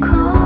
call.